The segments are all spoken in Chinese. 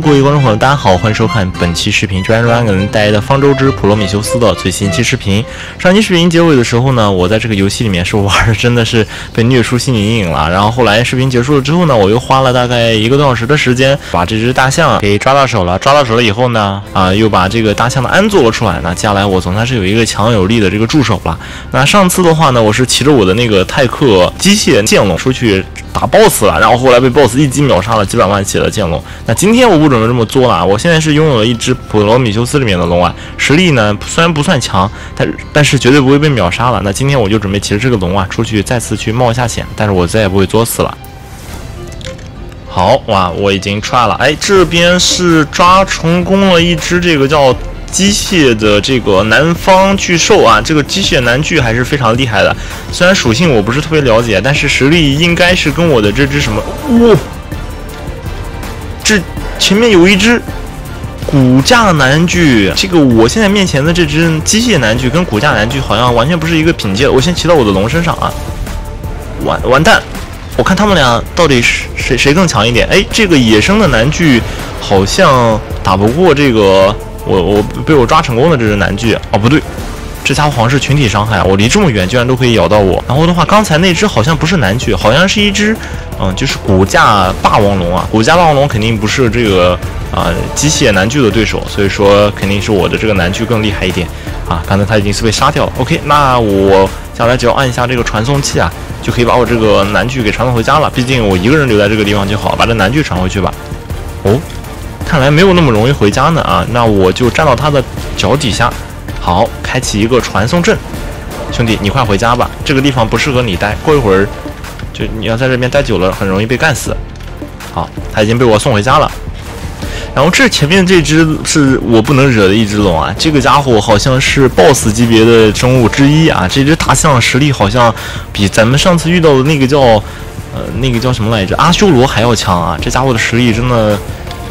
各位观众朋友，大家好，欢迎收看本期视频，专专给您带来的《方舟之普罗米修斯》的最新一期视频。上期视频结尾的时候呢，我在这个游戏里面是玩的，真的是被虐出心理阴影了。然后后来视频结束了之后呢，我又花了大概一个多小时的时间，把这只大象给抓到手了。抓到手了以后呢，啊，又把这个大象的鞍做了出来。那接下来我总算是有一个强有力的这个助手了。那上次的话呢，我是骑着我的那个泰克机械剑龙出去打 BOSS 了，然后后来被 BOSS 一击秒杀了几百万血的剑龙。那今天我不准备这么作了啊，我现在是拥有了一只普罗米修斯里面的龙啊，实力呢虽然不算强，但但是绝对不会被秒杀了。那今天我就准备骑着这个龙啊，出去再次去冒一下险，但是我再也不会作死了。好哇，我已经出来了，哎，这边是抓成功了一只这个叫机械的这个南方巨兽啊，这个机械男巨还是非常厉害的，虽然属性我不是特别了解，但是实力应该是跟我的这只什么哇。这前面有一只骨架男巨，这个我现在面前的这只机械男巨跟骨架男巨好像完全不是一个品阶。我先骑到我的龙身上啊，完完蛋！我看他们俩到底是谁谁更强一点？哎，这个野生的男巨好像打不过这个我我被我抓成功的这只男巨。哦，不对。这家伙好像是群体伤害，我离这么远居然都可以咬到我。然后的话，刚才那只好像不是男巨，好像是一只，嗯，就是骨架霸王龙啊。骨架霸王龙肯定不是这个啊机械男巨的对手，所以说肯定是我的这个男巨更厉害一点啊。刚才他已经是被杀掉了。OK，那我下来只要按一下这个传送器啊，就可以把我这个男巨给传送回家了。毕竟我一个人留在这个地方就好，把这男巨传回去吧。哦，看来没有那么容易回家呢啊。那我就站到他的脚底下。好，开启一个传送阵，兄弟，你快回家吧，这个地方不适合你待，过一会儿就你要在这边待久了，很容易被干死。好，他已经被我送回家了。然后这前面这只是我不能惹的一只龙啊，这个家伙好像是 BOSS 级别的生物之一啊，这只大象实力好像比咱们上次遇到的那个叫呃那个叫什么来着阿修罗还要强啊，这家伙的实力真的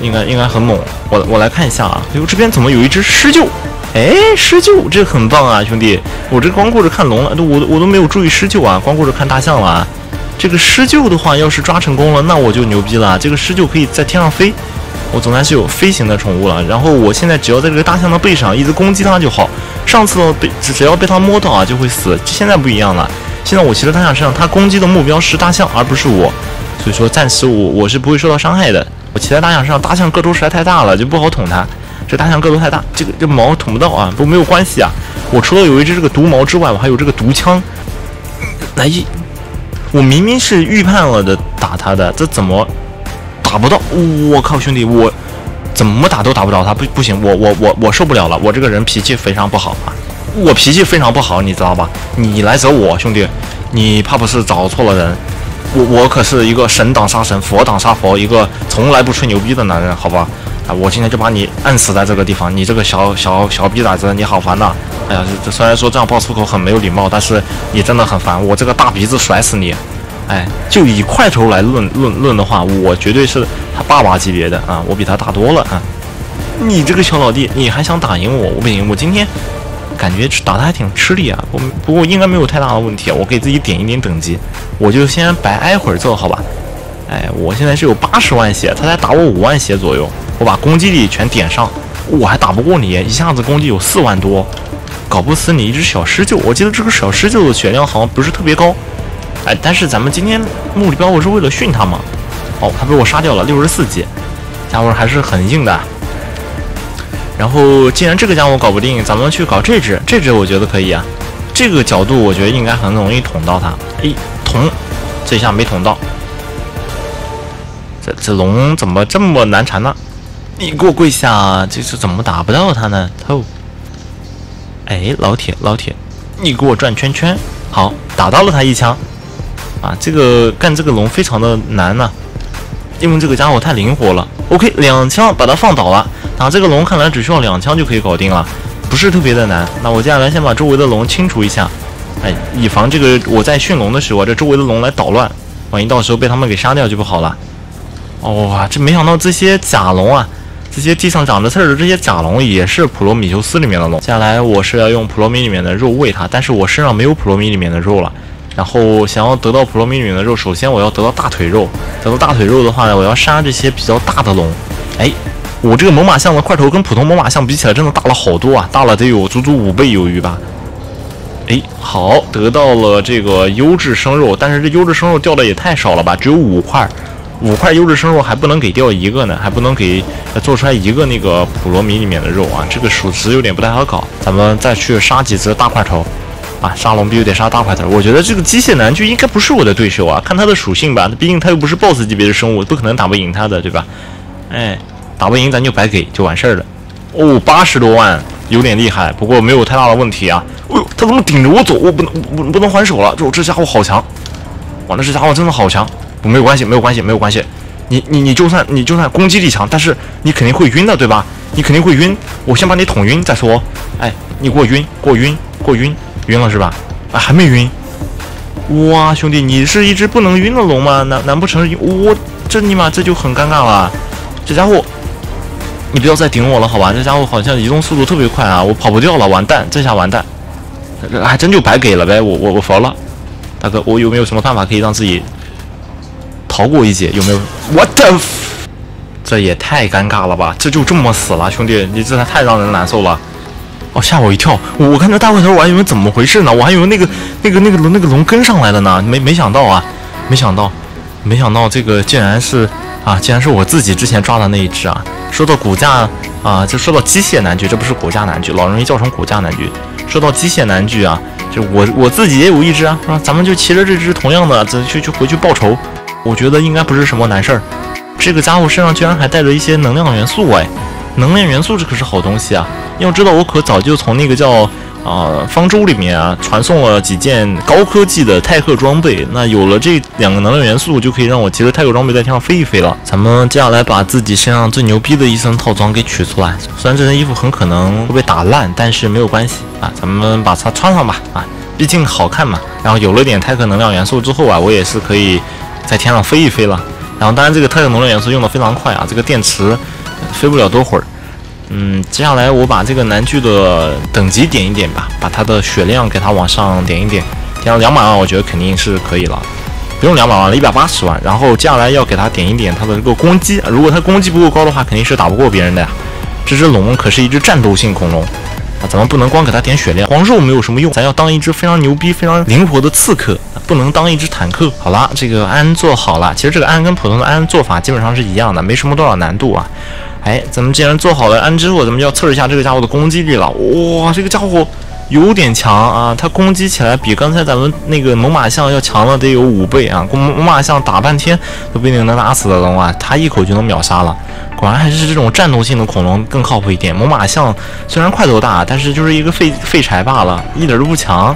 应该应该很猛。我我来看一下啊，哎呦，这边怎么有一只狮鹫？哎，狮鹫，这很棒啊，兄弟！我这光顾着看龙了，都我我都没有注意狮鹫啊，光顾着看大象了啊。这个狮鹫的话，要是抓成功了，那我就牛逼了。这个狮鹫可以在天上飞，我总算是有飞行的宠物了。然后我现在只要在这个大象的背上一直攻击它就好。上次被只只要被它摸到啊，就会死。现在不一样了，现在我骑在大象身上，它攻击的目标是大象，而不是我。所以说暂时我我是不会受到伤害的。我骑在大象身上，大象个头实在太大了，就不好捅它。这大象个头太大，这个这毛捅不到啊，不过没有关系啊。我除了有一只这个毒矛之外，我还有这个毒枪。来一，我明明是预判了的打他的，这怎么打不到？我靠，兄弟，我怎么打都打不着他，不不行，我我我我受不了了，我这个人脾气非常不好啊，我脾气非常不好，你知道吧？你来惹我，兄弟，你怕不是找错了人？我我可是一个神挡杀神，佛挡杀佛，一个从来不吹牛逼的男人，好吧？啊！我今天就把你按死在这个地方，你这个小小小逼崽子，你好烦呐！哎呀，这虽然说这样爆粗口很没有礼貌，但是你真的很烦。我这个大鼻子甩死你！哎，就以块头来论论论的话，我绝对是他爸爸级别的啊，我比他大多了啊！你这个小老弟，你还想打赢我？我不行，我今天感觉打的还挺吃力啊。我不过应该没有太大的问题，我给自己点一点等级，我就先白挨会儿揍，好吧？哎，我现在是有八十万血，他才打我五万血左右。我把攻击力全点上，我还打不过你，一下子攻击有四万多，搞不死你一只小狮鹫。我记得这个小狮鹫的血量好像不是特别高，哎，但是咱们今天目标我是为了训它嘛。哦，它被我杀掉了，六十四级，家伙还是很硬的。然后既然这个家伙搞不定，咱们去搞这只，这只我觉得可以啊。这个角度我觉得应该很容易捅到它。哎，捅，这下没捅到。这这龙怎么这么难缠呢？你给我跪下！这是怎么打不到他呢？哦，哎，老铁，老铁，你给我转圈圈。好，打到了他一枪。啊，这个干这个龙非常的难呐，因为这个家伙太灵活了。OK，两枪把他放倒了。打这个龙看来只需要两枪就可以搞定了，不是特别的难。那我接下来先把周围的龙清除一下，哎，以防这个我在驯龙的时候，这周围的龙来捣乱，万一到时候被他们给杀掉就不好了。哇，这没想到这些假龙啊！这些地上长着刺儿的这些甲龙也是普罗米修斯里面的龙。接下来我是要用普罗米里面的肉喂它，但是我身上没有普罗米里面的肉了。然后想要得到普罗米里面的肉，首先我要得到大腿肉。得到大腿肉的话呢，我要杀这些比较大的龙。哎，我这个猛犸象的块头跟普通猛犸象比起来，真的大了好多啊，大了得有足足五倍有余吧。哎，好，得到了这个优质生肉，但是这优质生肉掉的也太少了吧，只有五块，五块优质生肉还不能给掉一个呢，还不能给做出来一个那个普罗米里面的肉啊，这个数值有点不太好搞。咱们再去杀几只大块头，啊，杀龙必须得杀大块头。我觉得这个机械男就应该不是我的对手啊，看他的属性吧，毕竟他又不是 BOSS 级别的生物，不可能打不赢他的，对吧？哎，打不赢咱就白给就完事儿了。哦，八十多万。有点厉害，不过没有太大的问题啊！哎呦，他怎么顶着我走？我不能不不能还手了！这这家伙好强！哇，那这家伙真的好强！没有关系，没有关系，没有关系。你你你就算你就算攻击力强，但是你肯定会晕的，对吧？你肯定会晕。我先把你捅晕再说。哎，你给我晕，给我晕，给我晕，晕了是吧？啊，还没晕。哇，兄弟，你是一只不能晕的龙吗？难难不成我这尼玛这就很尴尬了？这家伙。你不要再顶我了，好吧？这家伙好像移动速度特别快啊，我跑不掉了，完蛋！这下完蛋，还真就白给了呗，我我我服了，大哥，我有没有什么办法可以让自己逃过一劫？有没有？What 这也太尴尬了吧？这就这么死了，兄弟，你真的太让人难受了！哦，吓我一跳，我看这大块头，我还以为怎么回事呢？我还以为那个那个那个龙那个龙跟上来了呢，没没想到啊，没想到，没想到这个竟然是啊，竟然是我自己之前抓的那一只啊！说到骨架啊，就说到机械男巨，这不是骨架男巨，老容易叫成骨架男巨。说到机械男巨啊，就我我自己也有一只啊，是吧？咱们就骑着这只同样的，咱去去回去报仇。我觉得应该不是什么难事儿。这个家伙身上居然还带着一些能量元素，哎，能量元素这可是好东西啊！要知道，我可早就从那个叫。啊，方舟里面啊，传送了几件高科技的泰克装备。那有了这两个能量元素，就可以让我骑着泰克装备在天上飞一飞了。咱们接下来把自己身上最牛逼的一身套装给取出来。虽然这身衣服很可能会被打烂，但是没有关系啊，咱们把它穿上吧。啊，毕竟好看嘛。然后有了点泰克能量元素之后啊，我也是可以在天上飞一飞了。然后当然这个泰克能量元素用的非常快啊，这个电池飞不了多会儿。嗯，接下来我把这个男巨的等级点一点吧，把他的血量给他往上点一点，点到两百万，我觉得肯定是可以了，不用两百万了，一百八十万。然后接下来要给他点一点他的这个攻击，如果他攻击不够高的话，肯定是打不过别人的呀。这只龙可是一只战斗性恐龙咱们不能光给他点血量，光肉没有什么用，咱要当一只非常牛逼、非常灵活的刺客，不能当一只坦克。好了，这个安做好了，其实这个安跟普通的安做法基本上是一样的，没什么多少难度啊。哎，咱们既然做好了安之后，咱们就要测试一下这个家伙的攻击力了。哇，这个家伙有点强啊！他攻击起来比刚才咱们那个猛犸象要强了得有五倍啊！猛猛犸象打半天都不一定能打死的龙啊，他一口就能秒杀了。果然还是这种战斗性的恐龙更靠谱一点。猛犸象虽然块头大，但是就是一个废废柴罢了，一点都不强，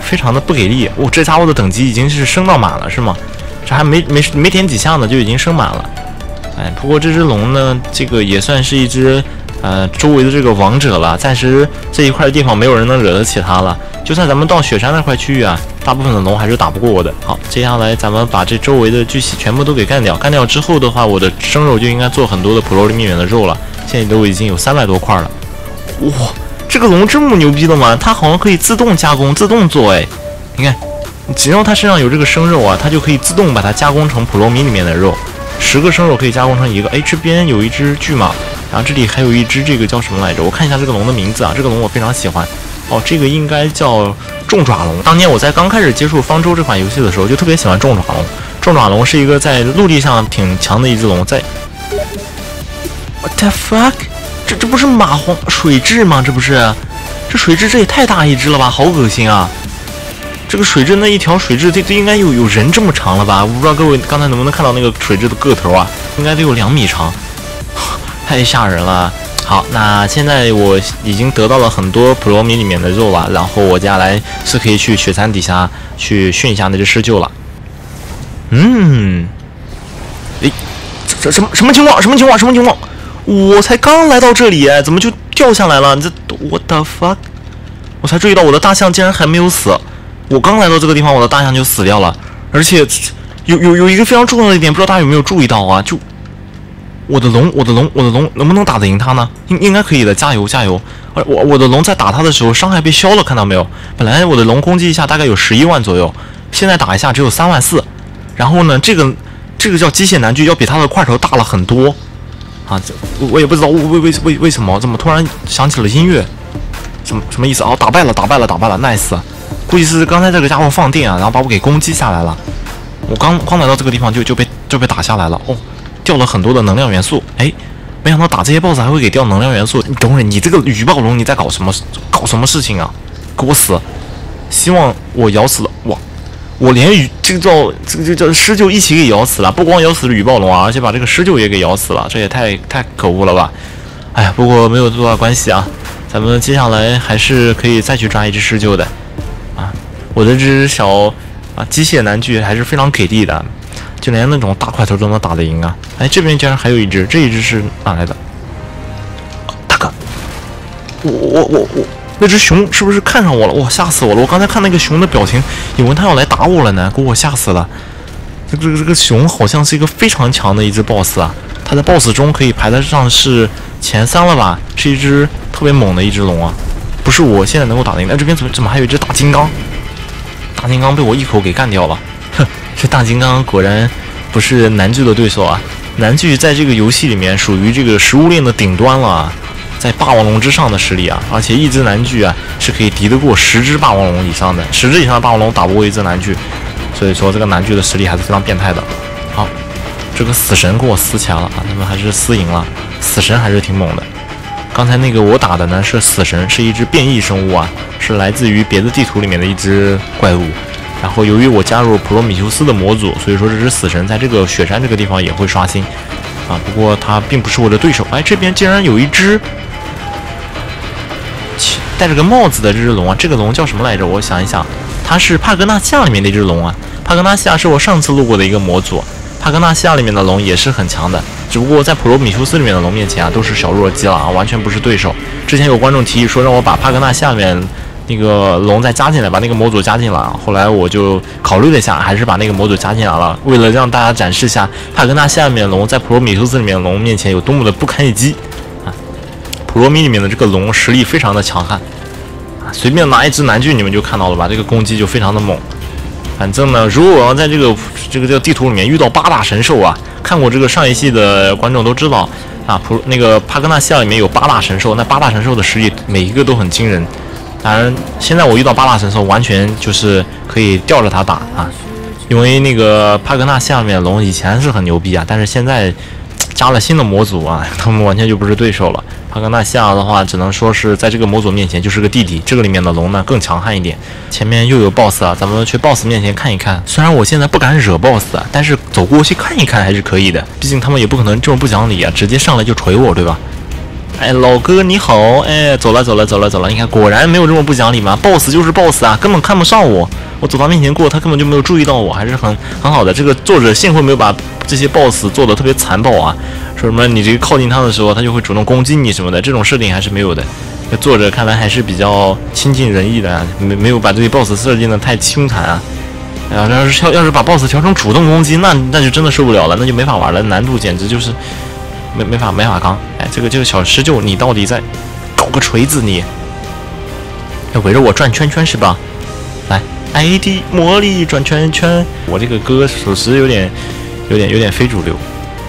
非常的不给力。哦，这家伙的等级已经是升到满了是吗？这还没没没点几下呢，就已经升满了。哎，不过这只龙呢，这个也算是一只，呃，周围的这个王者了。暂时这一块地方没有人能惹得起它了。就算咱们到雪山那块区域啊，大部分的龙还是打不过我的。好，接下来咱们把这周围的巨蜥全部都给干掉。干掉之后的话，我的生肉就应该做很多的普罗米远的肉了。现在都已经有三百多块了。哇，这个龙这么牛逼的吗？它好像可以自动加工、自动做。哎，你看，只要它身上有这个生肉啊，它就可以自动把它加工成普罗米里面的肉。十个生肉可以加工成一个。哎，这边有一只巨蟒，然后这里还有一只这个叫什么来着？我看一下这个龙的名字啊。这个龙我非常喜欢。哦，这个应该叫重爪龙。当年我在刚开始接触方舟这款游戏的时候，就特别喜欢重爪龙。重爪龙是一个在陆地上挺强的一只龙。在 What the fuck？这这不是蚂蟥水蛭吗？这不是？这水蛭这也太大一只了吧？好恶心啊！这个水蛭那一条水蛭，这这应该有有人这么长了吧？我不知道各位刚才能不能看到那个水蛭的个头啊？应该得有两米长，太吓人了。好，那现在我已经得到了很多普罗米里面的肉了，然后我接下来是可以去雪山底下去训一下那只狮鹫了。嗯，诶，这什么什么情况？什么情况？什么情况？我才刚来到这里，怎么就掉下来了？这 what the fuck？我才注意到我的大象竟然还没有死。我刚来到这个地方，我的大象就死掉了，而且有有有一个非常重要的一点，不知道大家有没有注意到啊？就我的龙，我的龙，我的龙能不能打得赢他呢？应应该可以的，加油加油！而我我的龙在打他的时候伤害被削了，看到没有？本来我的龙攻击一下大概有十一万左右，现在打一下只有三万四。然后呢，这个这个叫机械男巨要比他的块头大了很多啊，这我我也不知道为为为为什么怎么突然响起了音乐，什么什么意思啊？打败了，打败了，打败了，nice！估计是刚才这个家伙放电啊，然后把我给攻击下来了。我刚刚来到这个地方就就被就被打下来了哦，掉了很多的能量元素。哎，没想到打这些 boss 还会给掉能量元素。你等会儿，你这个雨暴龙你在搞什么搞什么事情啊？给我死！希望我咬死了哇！我连雨这个叫这个就叫狮鹫一起给咬死了，不光咬死了雨暴龙啊，而且把这个狮鹫也给咬死了，这也太太可恶了吧！哎呀，不过没有多大关系啊，咱们接下来还是可以再去抓一只狮鹫的啊！我的这只小啊机械男巨还是非常给力的，就连那种大块头都能打得赢啊！哎，这边竟然还有一只，这一只是哪来的？大哥，我我我我。那只熊是不是看上我了？哇，吓死我了！我刚才看那个熊的表情，以为它要来打我了呢，给我吓死了。这个这个熊好像是一个非常强的一只 boss 啊，它在 boss 中可以排得上是前三了吧？是一只特别猛的一只龙啊，不是我现在能够打得赢。那这边怎么怎么还有一只大金刚？大金刚被我一口给干掉了。这大金刚果然不是南巨的对手啊！南巨在这个游戏里面属于这个食物链的顶端了。在霸王龙之上的实力啊，而且一只南巨啊是可以敌得过十只霸王龙以上的，十只以上的霸王龙打不过一只南巨，所以说这个南巨的实力还是非常变态的。好，这个死神跟我撕起来了啊，他们还是撕赢了，死神还是挺猛的。刚才那个我打的呢是死神，是一只变异生物啊，是来自于别的地图里面的一只怪物。然后由于我加入普罗米修斯的模组，所以说这只死神在这个雪山这个地方也会刷新啊。不过它并不是我的对手。哎，这边竟然有一只。戴着个帽子的这只龙啊，这个龙叫什么来着？我想一想，它是帕格纳西亚里面那只龙啊。帕格纳西亚是我上次路过的一个模组，帕格纳西亚里面的龙也是很强的，只不过在普罗米修斯里面的龙面前啊，都是小弱鸡了啊，完全不是对手。之前有观众提议说让我把帕格纳西亚里面那个龙再加进来，把那个模组加进来，后来我就考虑了一下，还是把那个模组加进来了，为了让大家展示一下帕格纳西亚里面龙在普罗米修斯里面龙面前有多么的不堪一击啊。普罗米里面的这个龙实力非常的强悍啊，随便拿一只南巨你们就看到了吧，这个攻击就非常的猛。反正呢，如果我要在这个这个这个地图里面遇到八大神兽啊，看过这个上一季的观众都知道啊，普那个帕格纳西亚里面有八大神兽，那八大神兽的实力每一个都很惊人。当然，现在我遇到八大神兽，完全就是可以吊着它打啊，因为那个帕格纳西亚里面龙以前是很牛逼啊，但是现在。加了新的模组啊，他们完全就不是对手了。帕格纳西亚的话，只能说是在这个模组面前就是个弟弟。这个里面的龙呢更强悍一点。前面又有 BOSS 啊，咱们去 BOSS 面前看一看。虽然我现在不敢惹 BOSS 啊，但是走过去看一看还是可以的。毕竟他们也不可能这么不讲理啊，直接上来就锤我，对吧？哎，老哥你好，哎，走了走了走了走了。你看，果然没有这么不讲理吗？BOSS 就是 BOSS 啊，根本看不上我。我走到面前过，他根本就没有注意到我，还是很很好的。这个作者幸亏没有把这些 BOSS 做的特别残暴啊，说什么你这个靠近他的时候，他就会主动攻击你什么的，这种设定还是没有的。这作者看来还是比较亲近人意的，没没有把这些 BOSS 设计的太凶残啊。啊要是要要是把 BOSS 调成主动攻击，那那就真的受不了了，那就没法玩了，难度简直就是没没法没法刚。哎，这个这个小狮鹫，你到底在搞个锤子？你要围着我转圈圈是吧？来。ID 魔力转圈圈，我这个哥属实有点、有点、有点非主流。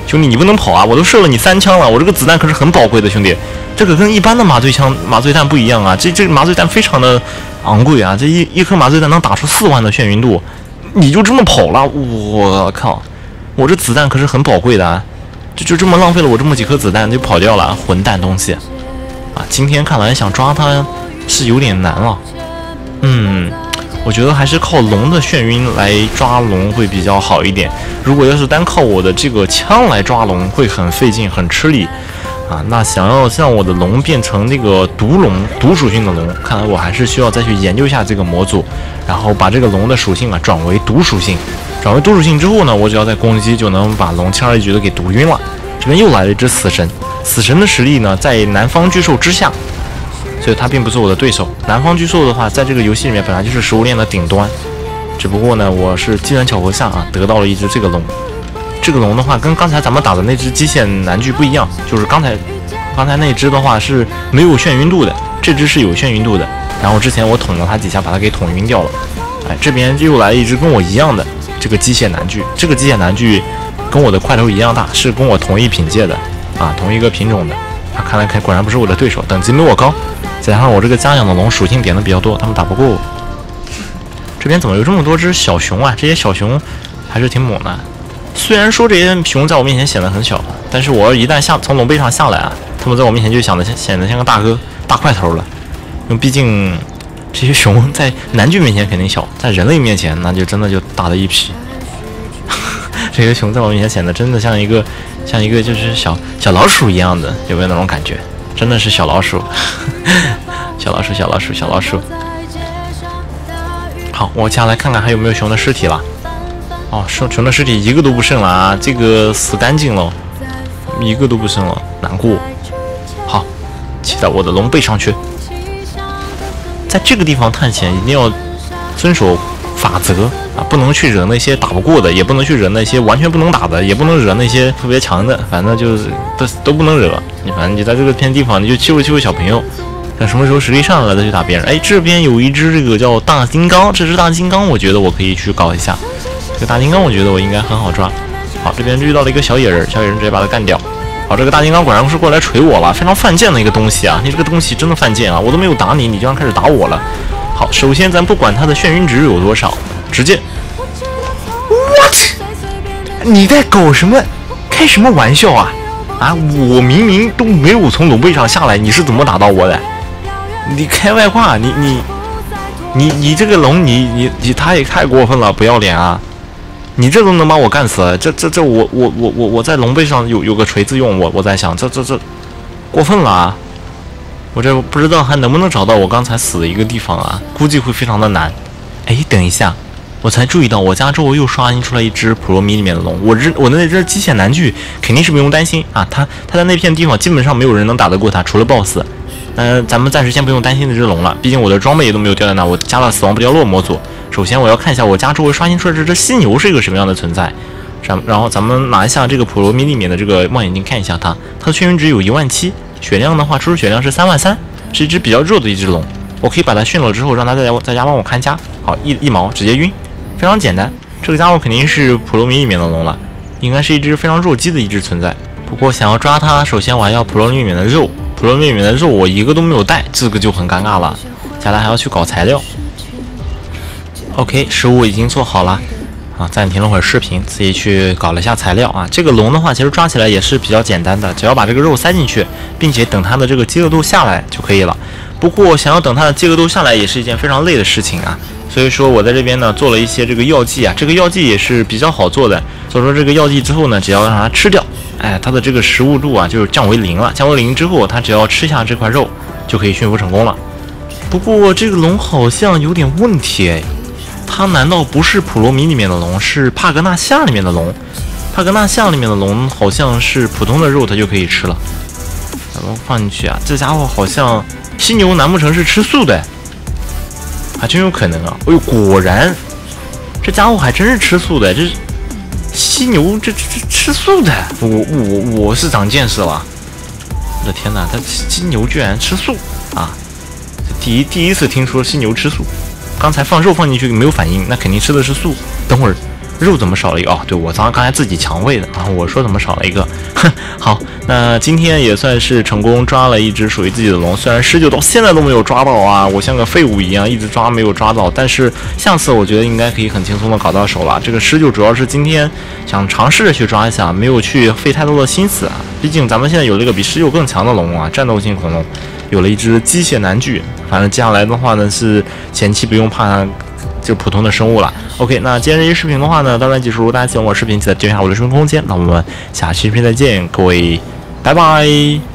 兄弟，你不能跑啊！我都射了你三枪了，我这个子弹可是很宝贵的，兄弟。这个跟一般的麻醉枪、麻醉弹不一样啊！这这麻醉弹非常的昂贵啊！这一一颗麻醉弹能打出四万的眩晕度，你就这么跑了？我靠！我这子弹可是很宝贵的啊！就就这么浪费了我这么几颗子弹就跑掉了，混蛋东西！啊，今天看来想抓他是有点难了。嗯。我觉得还是靠龙的眩晕来抓龙会比较好一点。如果要是单靠我的这个枪来抓龙，会很费劲、很吃力啊。那想要让我的龙变成那个毒龙、毒属性的龙，看来我还是需要再去研究一下这个模组，然后把这个龙的属性啊转为毒属性。转为毒属性之后呢，我只要再攻击就能把龙轻而易举的给毒晕了。这边又来了一只死神，死神的实力呢在南方巨兽之下。所以它并不是我的对手。南方巨兽的话，在这个游戏里面本来就是食物链的顶端，只不过呢，我是机缘巧合下啊得到了一只这个龙。这个龙的话，跟刚才咱们打的那只机械男巨不一样，就是刚才刚才那只的。话是没有眩晕度的，这只是有眩晕度的。然后之前我捅了它几下，把它给捅晕掉了。哎，这边又来了一只跟我一样的这个机械男巨，这个机械男巨跟我的块头一样大，是跟我同一品阶的。啊，同一个品种的。他看来看果然不是我的对手，等级没我高，再加上我这个家养的。龙属性点的。比较多，他们打不过我。这边怎么有这么多只小熊啊？这些小熊还是挺猛的。虽然说这些熊在我面前显得很小，但是我一旦下从龙背上下来啊，他们在我面前就显得显得像个大哥大块头了。因为毕竟这些熊在男具面前肯定小，在人类面前那就真的就大的一批。这些熊在我面前显得真的像一个像一个就是小小老鼠一样的，有没有那种感觉？真的是小老鼠，小老鼠，小老鼠，小老鼠。好，我接下来看看还有没有熊的尸体了。哦，熊熊的尸体一个都不剩了啊！这个死干净了，一个都不剩了，难过。好，骑到我的龙背上去。在这个地方探险一定要遵守法则啊，不能去惹那些打不过的，也不能去惹那些完全不能打的，也不能惹那些特别强的，反正就是都都不能惹。你反正你在这个片地方，你就欺负欺负小朋友。等什么时候实力上来了再去打别人。哎，这边有一只这个叫大金刚，这只大金刚我觉得我可以去搞一下。这个大金刚我觉得我应该很好抓。好，这边遇到了一个小野人，小野人直接把他干掉。好，这个大金刚果然是过来锤我了，非常犯贱的一个东西啊！你这个东西真的犯贱啊！我都没有打你，你居然开始打我了。好，首先咱不管他的眩晕值有多少，直接，what？你在搞什么？开什么玩笑啊？啊，我明明都没有从龙背上下来，你是怎么打到我的？你开外挂，你你你你这个龙，你你你太太过分了，不要脸啊！你这都能把我干死？这这这，我我我我我在龙背上有有个锤子用，我我在想，这这这过分了啊！我这不知道还能不能找到我刚才死的一个地方啊？估计会非常的难。哎，等一下，我才注意到我家周围又刷新出来一只普罗米里面的龙，我这我的那只机械男巨肯定是不用担心啊，他他在那片地方基本上没有人能打得过他，除了 BOSS。嗯，咱们暂时先不用担心那只龙了，毕竟我的装备也都没有掉在那，我加了死亡不掉落模组。首先我要看一下我家周围刷新出来这只犀牛是一个什么样的存在。然然后咱们拿一下这个普罗米里面的这个望远镜看一下它，它的眩晕值有一万七，血量的话初始血量是三万三，是一只比较弱的一只龙。我可以把它训了之后，让它在家在家帮我看家。好，一一毛直接晕，非常简单。这个家伙肯定是普罗米里面的龙了，应该是一只非常弱鸡的一只存在。不过想要抓它，首先我还要普罗米里面的肉。普罗米里面的肉我一个都没有带，这个就很尴尬了。接下来还要去搞材料。OK，食物已经做好了啊！暂停了会儿视频，自己去搞了一下材料啊。这个龙的话，其实抓起来也是比较简单的，只要把这个肉塞进去，并且等它的这个饥饿度下来就可以了。不过想要等它的饥饿度下来，也是一件非常累的事情啊。所以说我在这边呢做了一些这个药剂啊，这个药剂也是比较好做的。做出这个药剂之后呢，只要让它吃掉。哎，它的这个食物度啊，就是降为零了。降为零之后，它只要吃下这块肉，就可以驯服成功了。不过这个龙好像有点问题哎，它难道不是普罗米里面的龙，是帕格纳夏里面的龙？帕格纳夏里面的龙好像是普通的肉，它就可以吃了。咱们放进去啊，这家伙好像犀牛，难不成是吃素的？还真有可能啊！哎呦，果然，这家伙还真是吃素的，这。犀牛这这这吃素的，我我我是长见识了，我的天哪，它犀牛居然吃素啊！第一第一次听说犀牛吃素，刚才放肉放进去没有反应，那肯定吃的是素。等会儿。肉怎么少了一个？哦，对我刚刚才自己强喂的啊！我说怎么少了一个？哼，好，那今天也算是成功抓了一只属于自己的龙，虽然十九到现在都没有抓到啊，我像个废物一样一直抓没有抓到，但是下次我觉得应该可以很轻松的搞到手了。这个十九主要是今天想尝试着去抓一下，没有去费太多的心思啊，毕竟咱们现在有了一个比十九更强的龙啊，战斗性恐龙，有了一只机械男巨，反正接下来的话呢是前期不用怕。就普通的生物了。OK，那今天这期视频的话呢，到这结束。如果大家喜欢我视频，记得订阅一下我的视频空间。那我们下期视频再见，各位，拜拜。